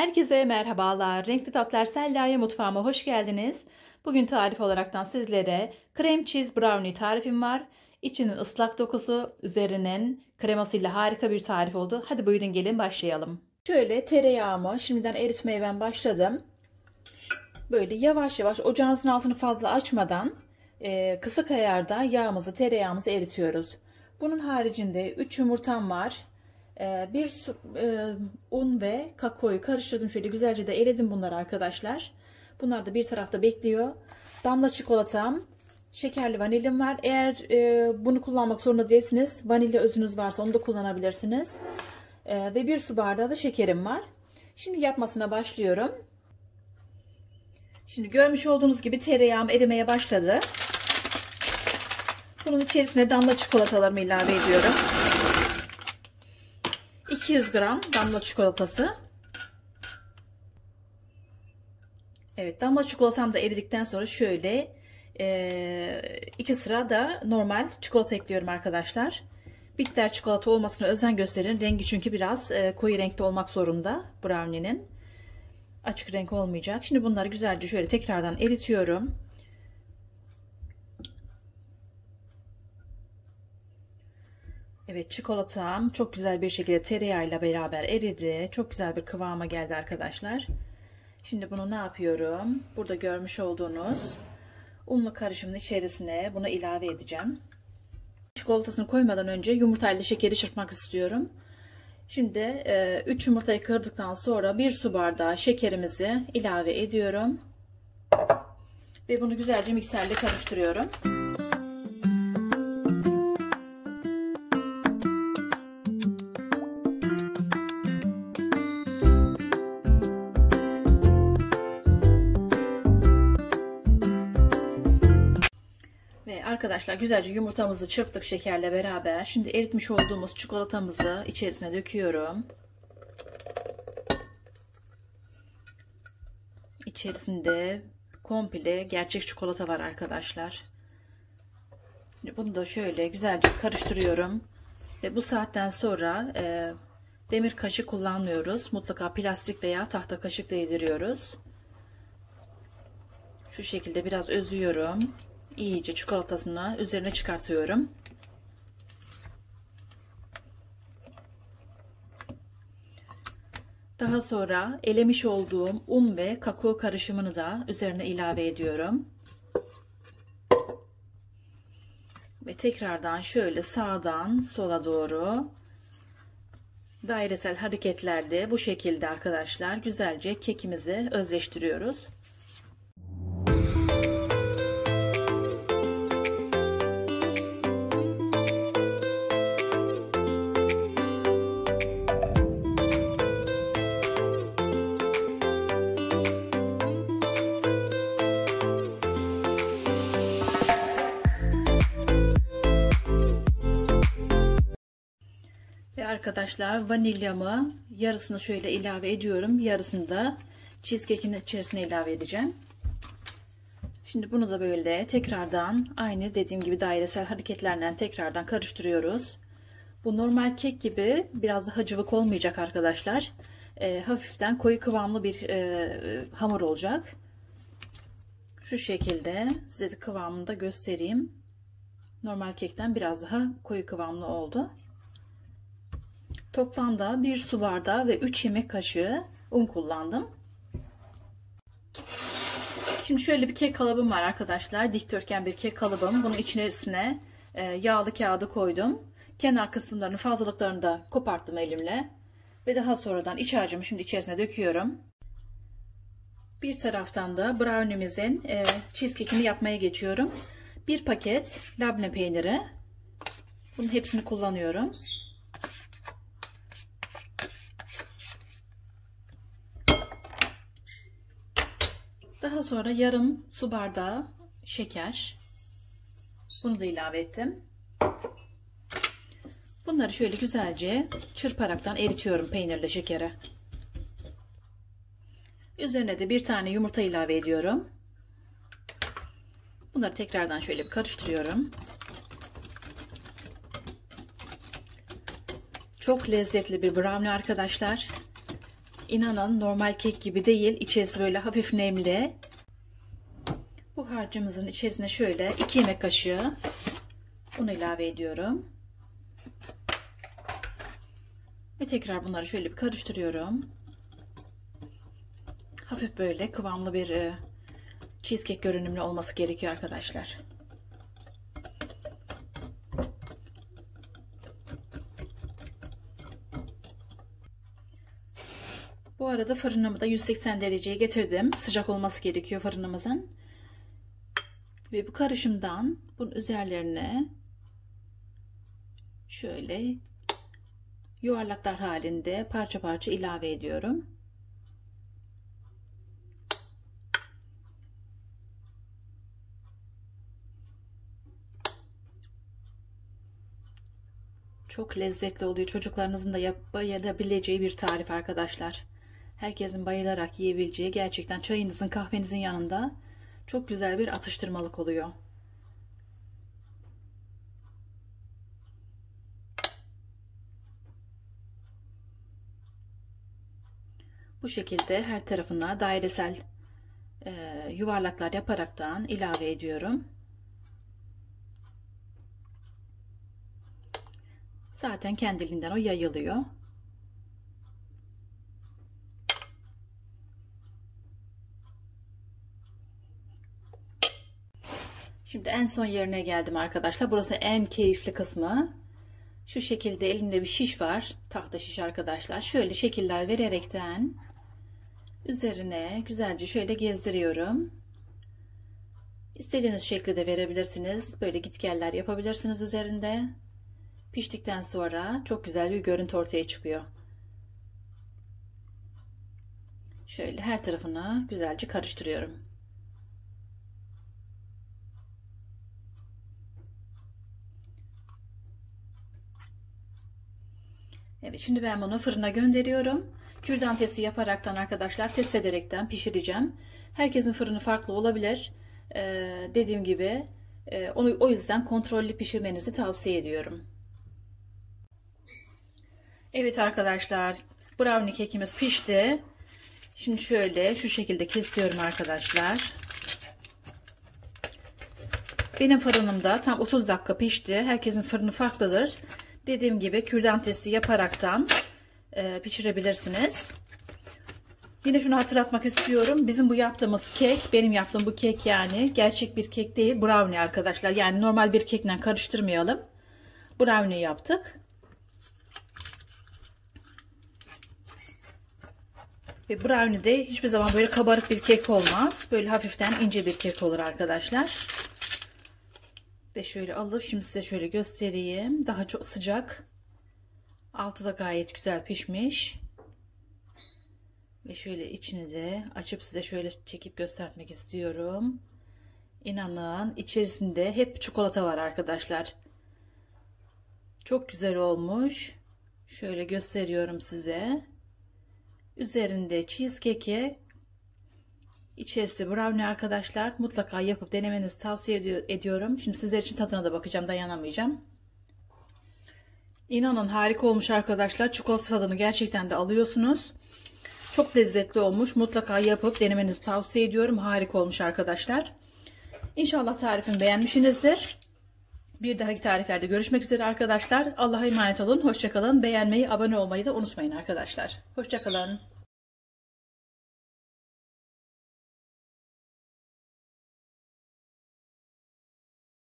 Herkese merhabalar. Renkli Tatlar Sella'ya mutfağıma hoş geldiniz. Bugün tarif olaraktan sizlere krem cheese brownie tarifim var. İçinin ıslak dokusu, üzerinin kremasıyla harika bir tarif oldu. Hadi buyurun gelin başlayalım. Şöyle tereyağımı şimdiden eritmeye ben başladım. Böyle yavaş yavaş ocağınızın altını fazla açmadan e, kısık ayarda yağımızı, tereyağımızı eritiyoruz. Bunun haricinde 3 yumurtam var. Ee, bir e, un ve kakaoyu karıştırdım. Şöyle güzelce de eledim bunları arkadaşlar. Bunlar da bir tarafta bekliyor. Damla çikolatam, şekerli vanilim var. Eğer e, bunu kullanmak zorunda değilsiniz. Vanilya özünüz varsa onu da kullanabilirsiniz. E, ve bir su bardağı da şekerim var. Şimdi yapmasına başlıyorum. Şimdi görmüş olduğunuz gibi tereyağım erimeye başladı. Bunun içerisine damla çikolatalarımı ilave ediyorum. 200 gram damla çikolatası. Evet damla çikolatam da eridikten sonra şöyle e, iki sıra da normal çikolata ekliyorum arkadaşlar. Bitter çikolata olmasına özen gösterin. Rengi çünkü biraz e, koyu renkte olmak zorunda brownie'nin. Açık renk olmayacak. Şimdi bunları güzelce şöyle tekrardan eritiyorum. Evet çikolatam çok güzel bir şekilde tereyağıyla beraber eridi. Çok güzel bir kıvama geldi arkadaşlar. Şimdi bunu ne yapıyorum? Burada görmüş olduğunuz unlu karışımın içerisine bunu ilave edeceğim. Çikolatasını koymadan önce yumurtayla şekeri çırpmak istiyorum. Şimdi 3 e, yumurtayı kırdıktan sonra 1 su bardağı şekerimizi ilave ediyorum. Ve bunu güzelce mikserle karıştırıyorum. Arkadaşlar güzelce yumurtamızı çırptık şekerle beraber. Şimdi eritmiş olduğumuz çikolatamızı içerisine döküyorum. İçerisinde komple gerçek çikolata var arkadaşlar. Bunu da şöyle güzelce karıştırıyorum. Ve bu saatten sonra e, demir kaşık kullanmıyoruz. Mutlaka plastik veya tahta kaşık değdiriyoruz. Şu şekilde biraz özüyorum iyice çikolatasını üzerine çıkartıyorum. Daha sonra elemiş olduğum un ve kakao karışımını da üzerine ilave ediyorum. Ve tekrardan şöyle sağdan sola doğru dairesel hareketlerle bu şekilde arkadaşlar güzelce kekimizi özleştiriyoruz. Arkadaşlar vanilyamı yarısını şöyle ilave ediyorum. Yarısını da cheesecake'in içerisine ilave edeceğim. Şimdi bunu da böyle tekrardan aynı dediğim gibi dairesel hareketlerle tekrardan karıştırıyoruz. Bu normal kek gibi biraz daha cıvık olmayacak arkadaşlar. E, hafiften koyu kıvamlı bir e, hamur olacak. Şu şekilde size de kıvamını da göstereyim. Normal kekten biraz daha koyu kıvamlı oldu. Toplamda 1 su bardağı ve 3 yemek kaşığı un kullandım. Şimdi şöyle bir kek kalıbım var arkadaşlar. Dikdörtgen bir kek kalıbım. Bunun içerisine e, yağlı kağıdı koydum. Kenar kısımlarını fazlalıklarını da koparttım elimle. Ve daha sonradan iç harcımı şimdi içerisine döküyorum. Bir taraftan da brownie'mizin e, cheesecake'ini yapmaya geçiyorum. Bir paket labne peyniri. Bunun hepsini kullanıyorum. Daha sonra yarım su bardağı şeker. Bunu da ilave ettim. Bunları şöyle güzelce çırparaktan eritiyorum peynirle şekere. Üzerine de bir tane yumurta ilave ediyorum. Bunları tekrardan şöyle bir karıştırıyorum. Çok lezzetli bir brownie arkadaşlar. İnanın normal kek gibi değil. İçerisi böyle hafif nemli. Bu harcımızın içerisine şöyle 2 yemek kaşığı un ilave ediyorum. Ve tekrar bunları şöyle bir karıştırıyorum. Hafif böyle kıvamlı bir e, cheesecake görünümlü olması gerekiyor arkadaşlar. Bu arada fırınımı da 180 dereceye getirdim. Sıcak olması gerekiyor fırınımızın. Ve bu karışımdan bunun üzerlerine şöyle yuvarlaklar halinde parça parça ilave ediyorum. Çok lezzetli oluyor. Çocuklarınızın da yapabileceği bir tarif arkadaşlar. Herkesin bayılarak yiyebileceği gerçekten çayınızın kahvenizin yanında çok güzel bir atıştırmalık oluyor. Bu şekilde her tarafına dairesel e, yuvarlaklar yaparaktan ilave ediyorum. Zaten kendiliğinden o yayılıyor. Şimdi en son yerine geldim arkadaşlar. Burası en keyifli kısmı. Şu şekilde elimde bir şiş var. Tahta şiş arkadaşlar. Şöyle şekiller vererekten üzerine güzelce şöyle gezdiriyorum. İstediğiniz şekli de verebilirsiniz. Böyle gitgeller yapabilirsiniz üzerinde. Piştikten sonra çok güzel bir görüntü ortaya çıkıyor. Şöyle her tarafını güzelce karıştırıyorum. Evet şimdi ben bunu fırına gönderiyorum. Kürdan testi yaparaktan arkadaşlar test ederekten pişireceğim. Herkesin fırını farklı olabilir. Ee, dediğim gibi e, onu o yüzden kontrollü pişirmenizi tavsiye ediyorum. Evet arkadaşlar brownie kekimiz pişti. Şimdi şöyle şu şekilde kesiyorum arkadaşlar. Benim fırınımda tam 30 dakika pişti. Herkesin fırını farklıdır. Dediğim gibi kürdan testi yaparaktan e, pişirebilirsiniz. Yine şunu hatırlatmak istiyorum. Bizim bu yaptığımız kek, benim yaptığım bu kek yani gerçek bir kek değil. Brownie arkadaşlar. Yani normal bir kekle karıştırmayalım. Brownie yaptık. Ve brownie de hiçbir zaman böyle kabarık bir kek olmaz. Böyle hafiften ince bir kek olur arkadaşlar. Ve şöyle alıp şimdi size şöyle göstereyim. Daha çok sıcak. Altı da gayet güzel pişmiş. Ve şöyle içini de açıp size şöyle çekip göstermek istiyorum. İnanın içerisinde hep çikolata var arkadaşlar. Çok güzel olmuş. Şöyle gösteriyorum size. Üzerinde cheesecake'e İçerisi brownie arkadaşlar. Mutlaka yapıp denemenizi tavsiye ediyorum. Şimdi sizler için tadına da bakacağım. Dayanamayacağım. İnanın harika olmuş arkadaşlar. Çikolata tadını gerçekten de alıyorsunuz. Çok lezzetli olmuş. Mutlaka yapıp denemenizi tavsiye ediyorum. Harika olmuş arkadaşlar. İnşallah tarifimi beğenmişsinizdir. Bir dahaki tariflerde görüşmek üzere arkadaşlar. Allah'a emanet olun. Hoşçakalın. Beğenmeyi, abone olmayı da unutmayın arkadaşlar. Hoşçakalın.